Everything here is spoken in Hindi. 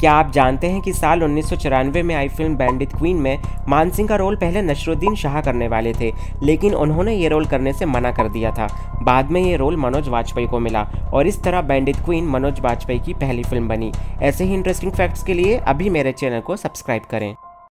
क्या आप जानते हैं कि साल उन्नीस सौ चौरानवे में आई फ़िल्म बैंडित क्वीन में मान सिंह का रोल पहले नशरुद्दीन शाह करने वाले थे, लेकिन उन्होंने ये रोल करने से मना कर दिया था। बाद में ये रोल मनोज वाजपेयी को मिला और इस तरह बैंडित क्वीन मनोज वाजपेयी की पहली फ़िल्म बनी। ऐसे ही इंटरेस्टिंग फैक्ट्स के लिए अभी मेरे चैनल को सब्सक्राइब करें।